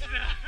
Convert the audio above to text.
Krishna!